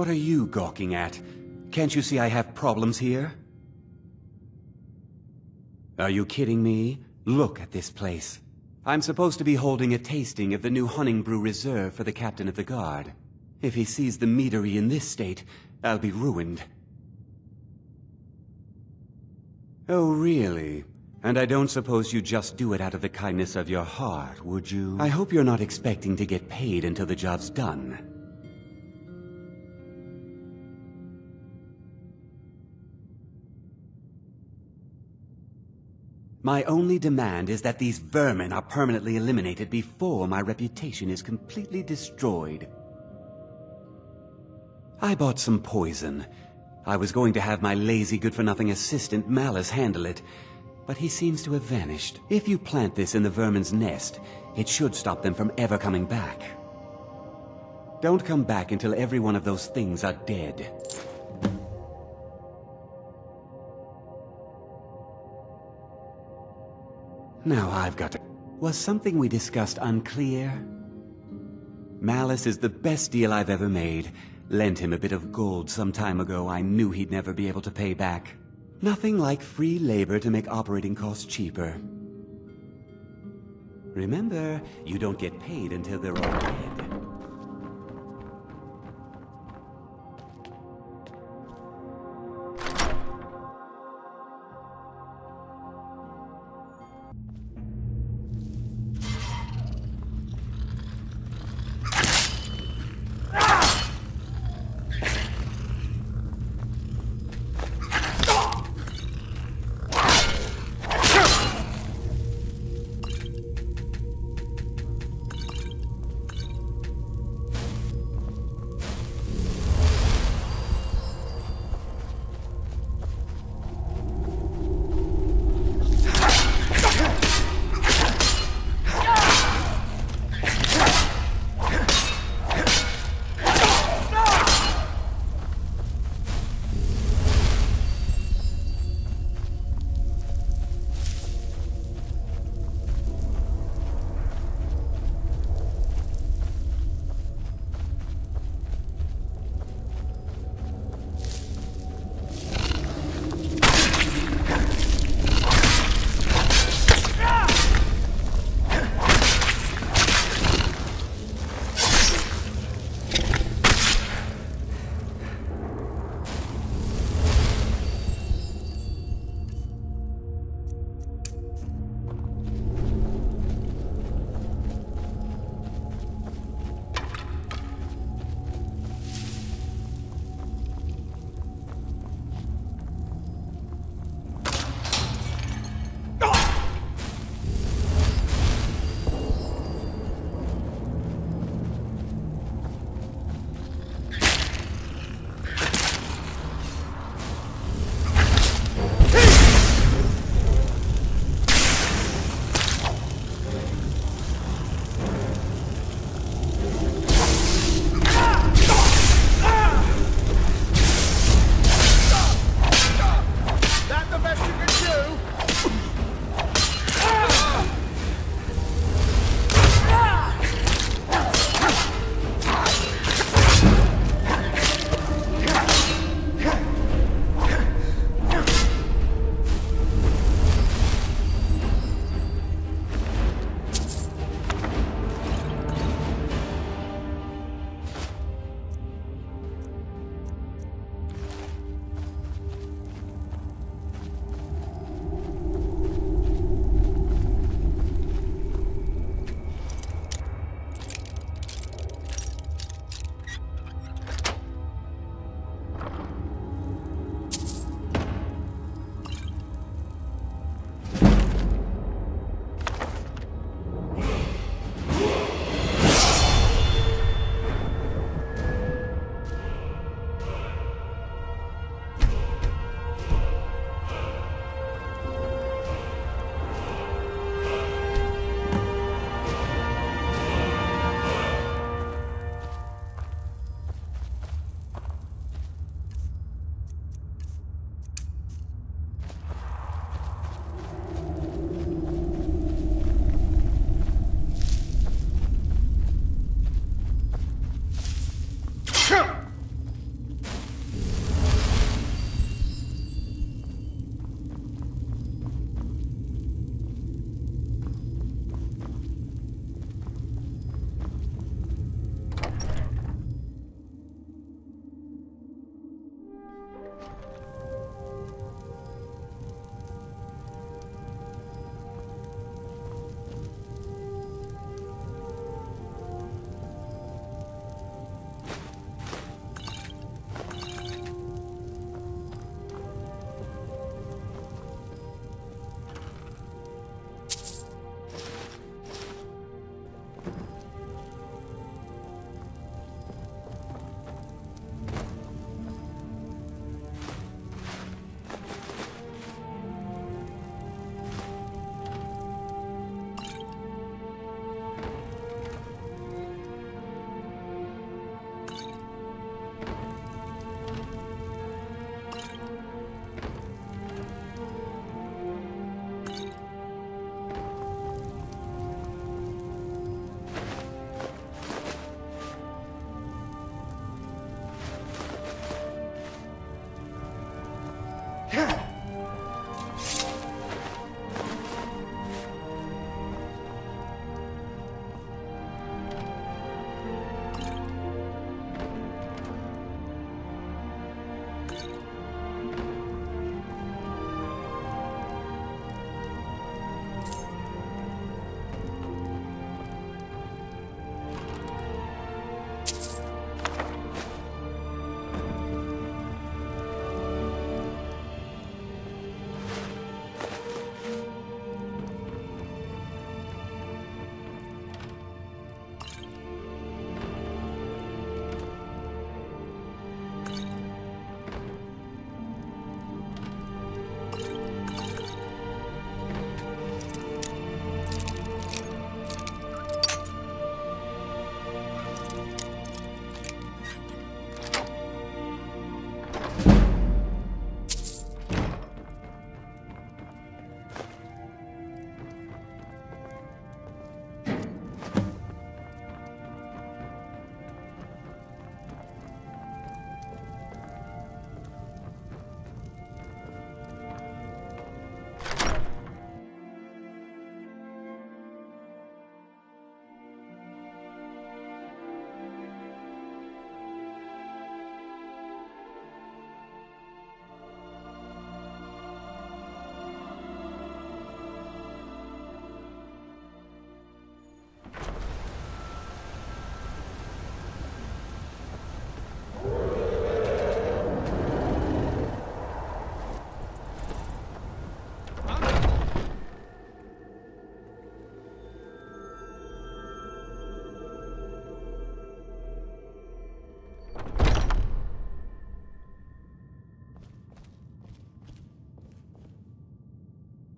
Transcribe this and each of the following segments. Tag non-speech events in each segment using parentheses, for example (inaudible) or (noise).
What are you gawking at? Can't you see I have problems here? Are you kidding me? Look at this place. I'm supposed to be holding a tasting of the new Honningbrew Reserve for the Captain of the Guard. If he sees the meadery in this state, I'll be ruined. Oh, really? And I don't suppose you just do it out of the kindness of your heart, would you? I hope you're not expecting to get paid until the job's done. My only demand is that these vermin are permanently eliminated before my reputation is completely destroyed. I bought some poison. I was going to have my lazy good-for-nothing assistant Mallus handle it, but he seems to have vanished. If you plant this in the vermin's nest, it should stop them from ever coming back. Don't come back until every one of those things are dead. Now I've got to... Was something we discussed unclear? Mallus is the best deal I've ever made. Lent him a bit of gold some time ago I knew he'd never be able to pay back. Nothing like free labor to make operating costs cheaper. Remember, you don't get paid until they're all dead.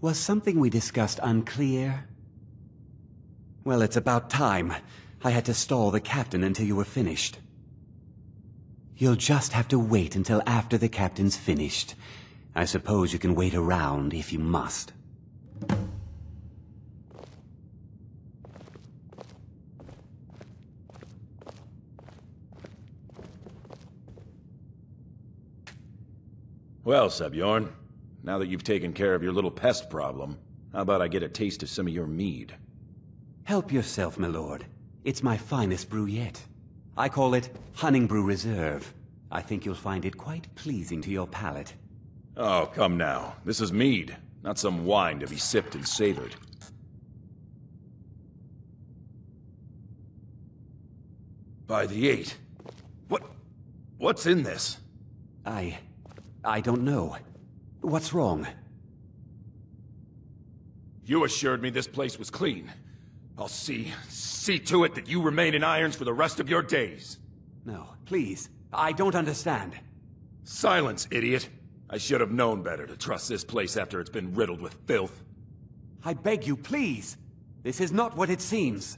Was something we discussed unclear? Well, it's about time. I had to stall the captain until you were finished. You'll just have to wait until after the captain's finished. I suppose you can wait around if you must. Well, Sabjorn, now that you've taken care of your little pest problem, how about I get a taste of some of your mead? Help yourself, my lord. It's my finest brew yet. I call it Honningbrew Reserve. I think you'll find it quite pleasing to your palate. Oh, come now. This is mead, not some wine to be sipped and savored. By the eight. What... what's in this? I... I don't know. What's wrong? You assured me this place was clean. I'll see... see to it that you remain in irons for the rest of your days. No, please. I don't understand. Silence, idiot. I should have known better to trust this place after it's been riddled with filth. I beg you, please. This is not what it seems.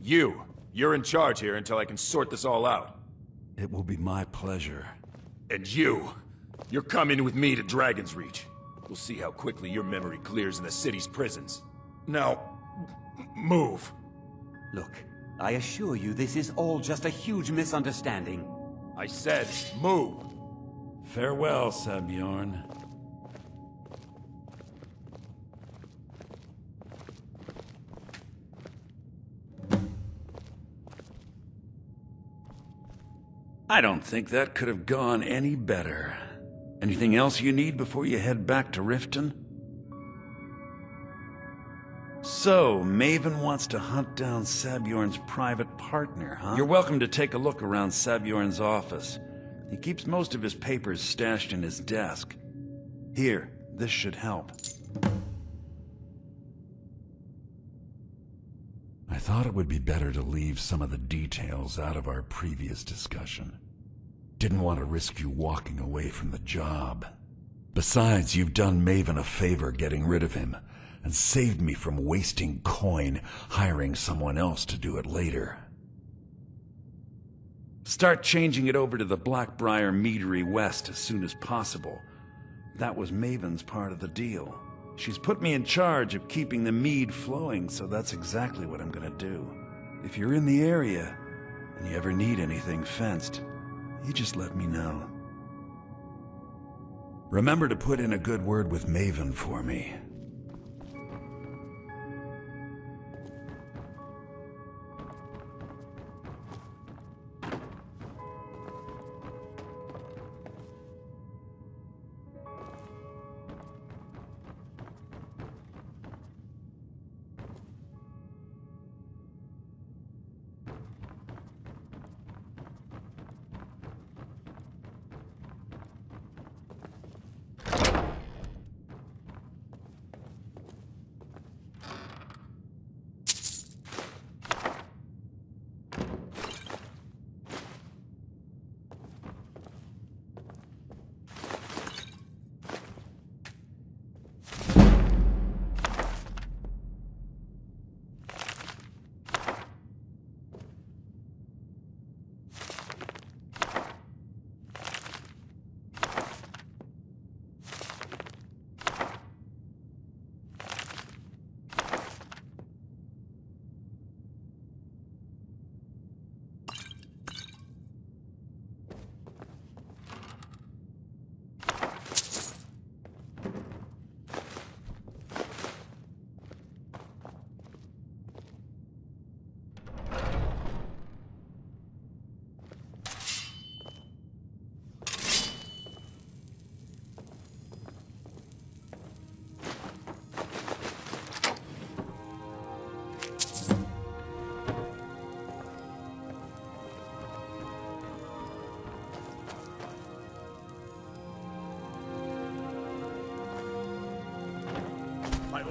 You. You're in charge here until I can sort this all out. It will be my pleasure. And you. You're coming with me to Dragon's Reach. We'll see how quickly your memory clears in the city's prisons. Now, move. Look, I assure you this is all just a huge misunderstanding. I said, move. Farewell, Sabjorn. I don't think that could have gone any better. Anything else you need before you head back to Riften? So, Maven wants to hunt down Sabjorn's private partner, huh? You're welcome to take a look around Sabjorn's office. He keeps most of his papers stashed in his desk. Here, this should help. Thought it would be better to leave some of the details out of our previous discussion. Didn't want to risk you walking away from the job. Besides, you've done Maven a favor getting rid of him, and saved me from wasting coin hiring someone else to do it later. Start changing it over to the Blackbriar Meadery West as soon as possible. That was Maven's part of the deal. She's put me in charge of keeping the mead flowing, so that's exactly what I'm gonna do. If you're in the area, and you ever need anything fenced, you just let me know. Remember to put in a good word with Maven for me.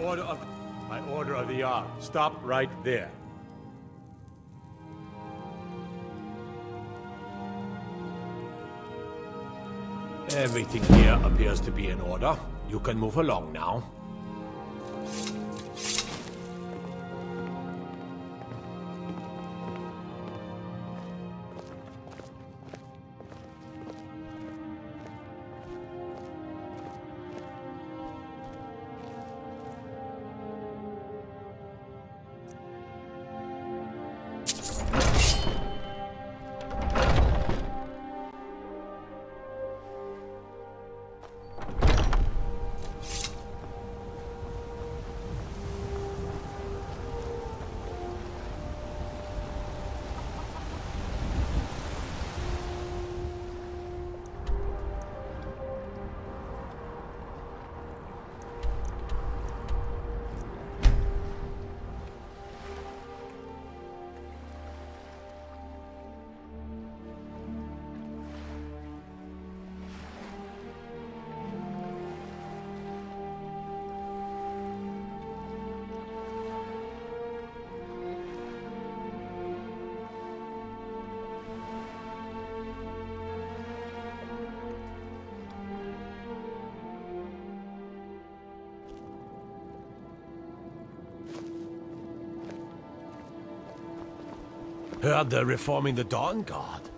order of by order of the Jarl. Stop right there. Everything here appears to be in order. You can move along now. Heard they're reforming the Dawnguard.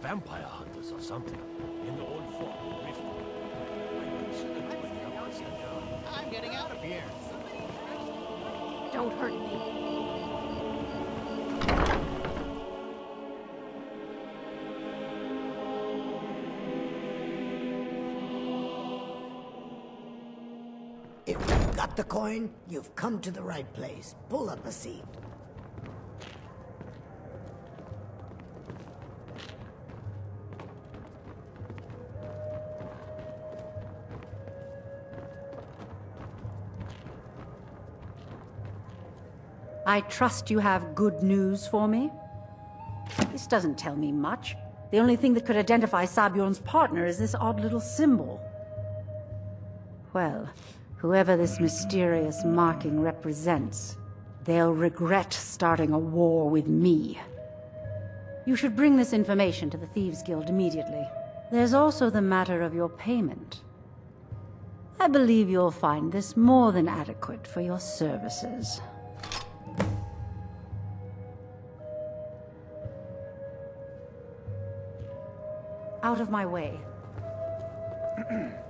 Vampire hunters or something. In the old fort in Rift. I considered joining up with them. I'm getting out of here. Don't hurt me. If you've got the coin, you've come to the right place. Pull up a seat. I trust you have good news for me? This doesn't tell me much. The only thing that could identify Sabjorn's partner is this odd little symbol. Well, whoever this mysterious marking represents, they'll regret starting a war with me. You should bring this information to the Thieves Guild immediately. There's also the matter of your payment. I believe you'll find this more than adequate for your services. Out of my way. (clears throat)